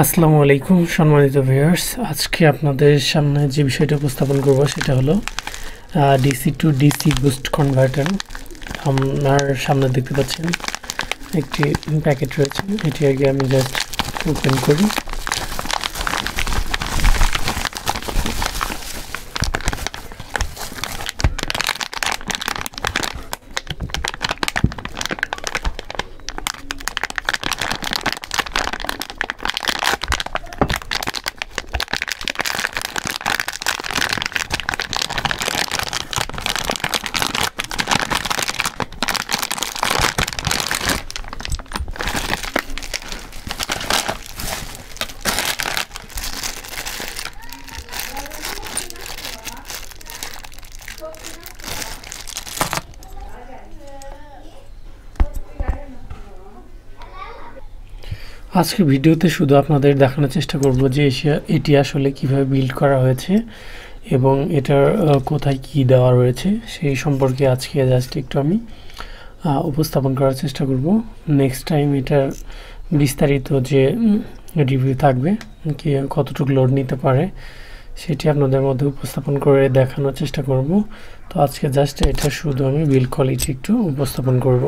আসসালামু আলাইকুম, সম্মানিত ভিউয়ার্স আজকে আপনাদের সামনে যে বিষয়টা উপস্থাপন করব সেটা হলো DC to DC boost converter আপনার সামনে দেখতে পাচ্ছেন, একটি প্যাকেট রয়েছে। এটি আগে আমি জাস্ট ওপেন করি। আজকের ভিডিওতে শুধু আপনাদের দেখানোর চেষ্টা করব যে এটি আসলে কীভাবে বিল্ড করা হয়েছে এবং এটার কোথায় কি দেওয়া রয়েছে, সেই সম্পর্কে আজকে জাস্ট একটু আমি উপস্থাপন করার চেষ্টা করব। নেক্সট টাইম এটার বিস্তারিত যে রিভিউ থাকবে, কি কতটুকু লোড নিতে পারে, সেটি আপনাদের মধ্যে উপস্থাপন করে দেখানোর চেষ্টা করব। তো আজকে জাস্ট এটা শুধু আমি বিল কোয়ালিটি একটু উপস্থাপন করব।